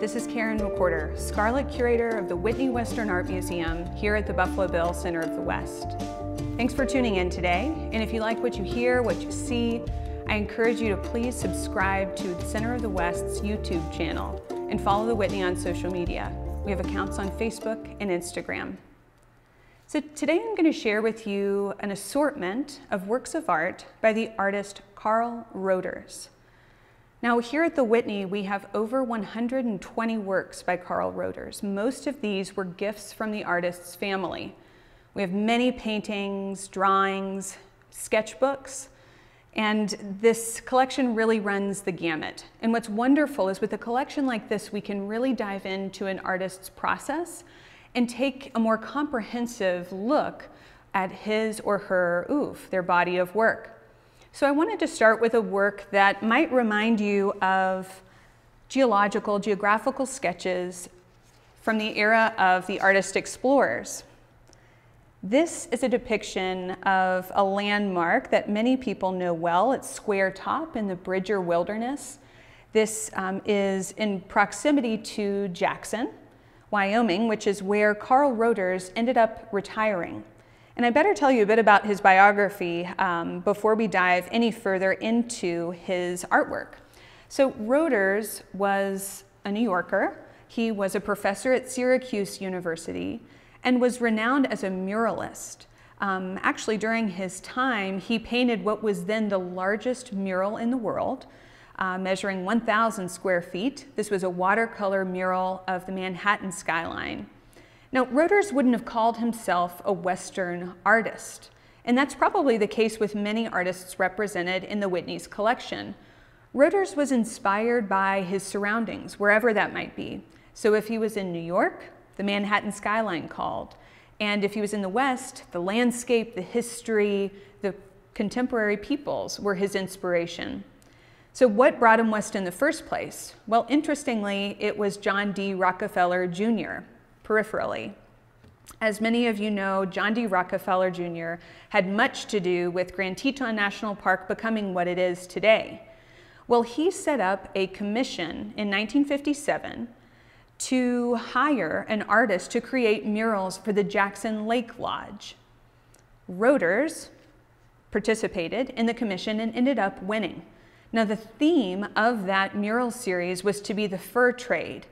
This is Karen McWhorter, Scarlett Curator of the Whitney Western Art Museum here at the Buffalo Bill Center of the West. Thanks for tuning in today, and if you like what you hear, what you see, I encourage you to please subscribe to the Center of the West's YouTube channel and follow the Whitney on social media. We have accounts on Facebook and Instagram. So today I'm going to share with you an assortment of works of art by the artist Carl Roters. Now here at the Whitney, we have over 120 works by Carl Roters. Most of these were gifts from the artist's family. We have many paintings, drawings, sketchbooks, and this collection really runs the gamut. And what's wonderful is with a collection like this, we can really dive into an artist's process and take a more comprehensive look at his or her oeuvre, their body of work. So I wanted to start with a work that might remind you of geological, geographical sketches from the era of the artist explorers. This is a depiction of a landmark that many people know well. It's Square Top in the Bridger Wilderness. This um, is in proximity to Jackson, Wyoming, which is where Carl Roters ended up retiring. And I better tell you a bit about his biography um, before we dive any further into his artwork. So Roters was a New Yorker. He was a professor at Syracuse University and was renowned as a muralist. Um, actually, during his time, he painted what was then the largest mural in the world, uh, measuring 1,000 square feet. This was a watercolor mural of the Manhattan skyline. Now, Roters wouldn't have called himself a Western artist, and that's probably the case with many artists represented in the Whitney's collection. Roters was inspired by his surroundings, wherever that might be. So if he was in New York, the Manhattan skyline called. And if he was in the West, the landscape, the history, the contemporary peoples were his inspiration. So what brought him west in the first place? Well, interestingly, it was John D. Rockefeller Jr., peripherally. As many of you know, John D. Rockefeller Jr. had much to do with Grand Teton National Park becoming what it is today. Well, he set up a commission in 1957 to hire an artist to create murals for the Jackson Lake Lodge. Roters participated in the commission and ended up winning. Now, the theme of that mural series was to be the fur trade,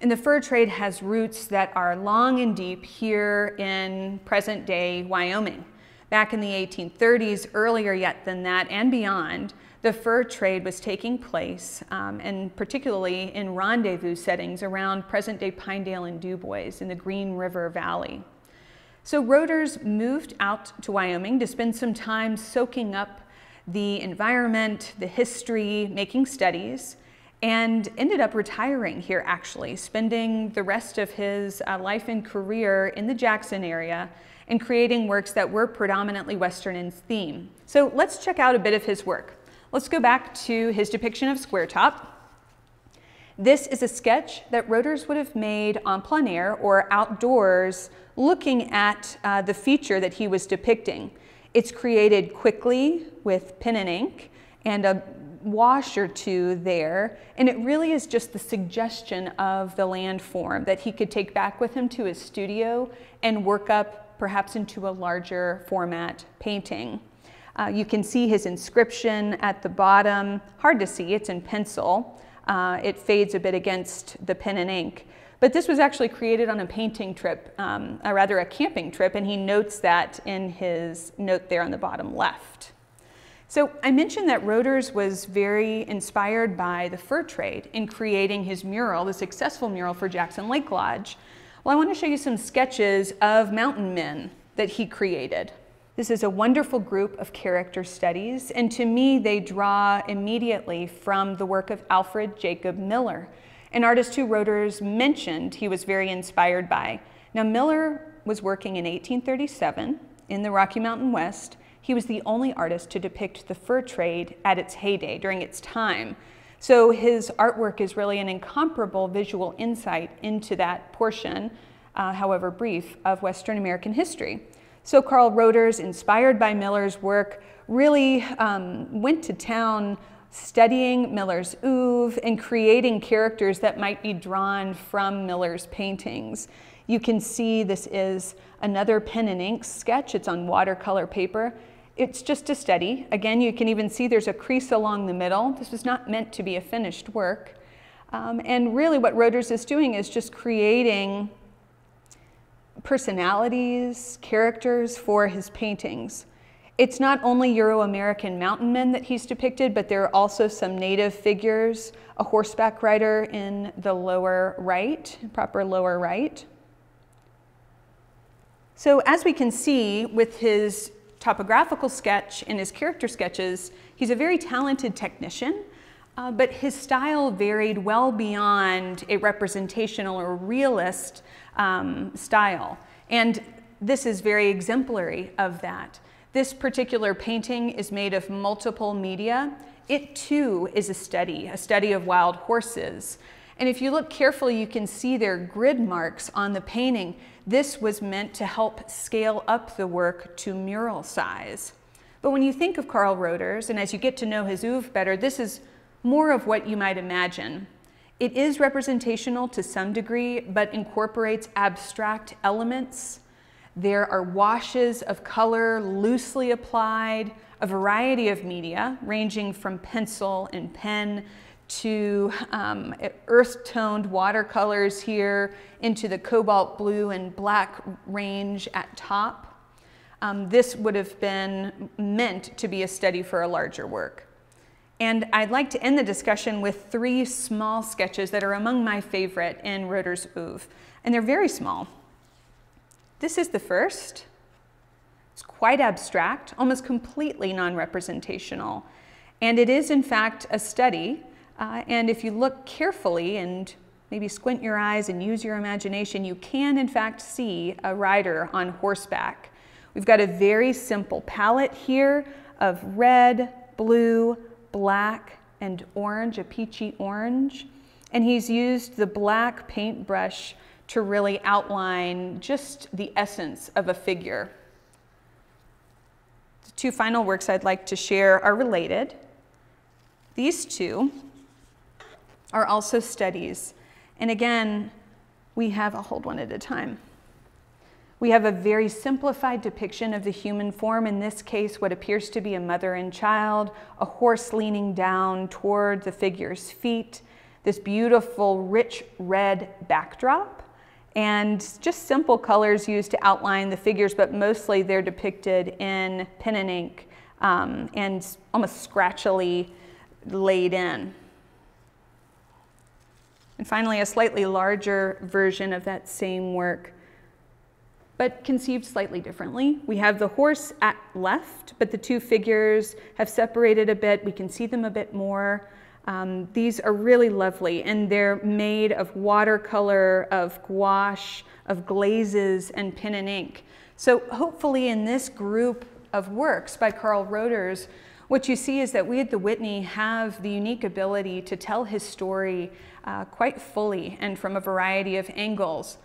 and the fur trade has roots that are long and deep here in present day Wyoming. Back in the 1830s, earlier yet than that and beyond, the fur trade was taking place, um, and particularly in rendezvous settings around present day Pinedale and Dubois in the Green River Valley. So Roters moved out to Wyoming to spend some time soaking up the environment, the history, making studies, and ended up retiring here actually, spending the rest of his uh, life and career in the Jackson area and creating works that were predominantly Western in theme. So let's check out a bit of his work. Let's go back to his depiction of Square Top. This is a sketch that Roters would have made en plein air or outdoors looking at uh, the feature that he was depicting. It's created quickly with pen and ink and a wash or two there, and it really is just the suggestion of the landform that he could take back with him to his studio and work up perhaps into a larger format painting. Uh, you can see his inscription at the bottom. Hard to see, it's in pencil. Uh, it fades a bit against the pen and ink. But this was actually created on a painting trip, um, or rather a camping trip, and he notes that in his note there on the bottom left. So I mentioned that Roters was very inspired by the fur trade in creating his mural, the successful mural for Jackson Lake Lodge. Well, I want to show you some sketches of mountain men that he created. This is a wonderful group of character studies, and to me, they draw immediately from the work of Alfred Jacob Miller, an artist who Roters mentioned he was very inspired by. Now, Miller was working in 1837 in the Rocky Mountain West, he was the only artist to depict the fur trade at its heyday during its time. So his artwork is really an incomparable visual insight into that portion, uh, however brief, of Western American history. So Carl Roters, inspired by Miller's work, really um, went to town studying Miller's oeuvre and creating characters that might be drawn from Miller's paintings. You can see this is another pen and ink sketch. It's on watercolor paper. It's just a study. Again, you can even see there's a crease along the middle. This was not meant to be a finished work. Um, and really what Roters is doing is just creating personalities, characters for his paintings. It's not only Euro-American mountain men that he's depicted, but there are also some native figures, a horseback rider in the lower right, proper lower right. So as we can see with his topographical sketch and his character sketches, he's a very talented technician, uh, but his style varied well beyond a representational or realist um, style. And this is very exemplary of that. This particular painting is made of multiple media. It too is a study, a study of wild horses. And if you look carefully, you can see their grid marks on the painting. This was meant to help scale up the work to mural size. But when you think of Carl Roters, and as you get to know his oeuvre better, this is more of what you might imagine. It is representational to some degree, but incorporates abstract elements there are washes of color loosely applied, a variety of media ranging from pencil and pen to um, earth-toned watercolors here into the cobalt blue and black range at top. Um, this would have been meant to be a study for a larger work. And I'd like to end the discussion with three small sketches that are among my favorite in Roters' oeuvre. And they're very small. This is the first. It's quite abstract, almost completely non-representational. And it is in fact a study. Uh, and if you look carefully and maybe squint your eyes and use your imagination, you can in fact see a rider on horseback. We've got a very simple palette here of red, blue, black, and orange, a peachy orange. And he's used the black paintbrush to really outline just the essence of a figure. The two final works I'd like to share are related. These two are also studies. And again, we have, I'll hold one at a time. We have a very simplified depiction of the human form, in this case, what appears to be a mother and child, a horse leaning down toward the figure's feet, this beautiful, rich red backdrop and just simple colors used to outline the figures, but mostly they're depicted in pen and ink um, and almost scratchily laid in. And finally, a slightly larger version of that same work, but conceived slightly differently. We have the horse at left, but the two figures have separated a bit. We can see them a bit more. Um, these are really lovely and they're made of watercolor, of gouache, of glazes, and pen and ink. So hopefully in this group of works by Carl Roters, what you see is that we at the Whitney have the unique ability to tell his story uh, quite fully and from a variety of angles.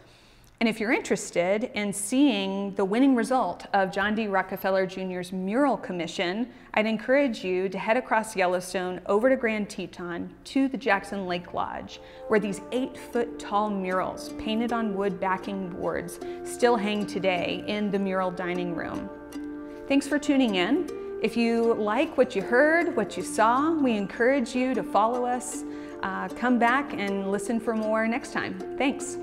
And if you're interested in seeing the winning result of John D. Rockefeller Jr.'s mural commission, I'd encourage you to head across Yellowstone over to Grand Teton to the Jackson Lake Lodge, where these eight foot tall murals painted on wood backing boards still hang today in the mural dining room. Thanks for tuning in. If you like what you heard, what you saw, we encourage you to follow us. Uh, come back and listen for more next time. Thanks.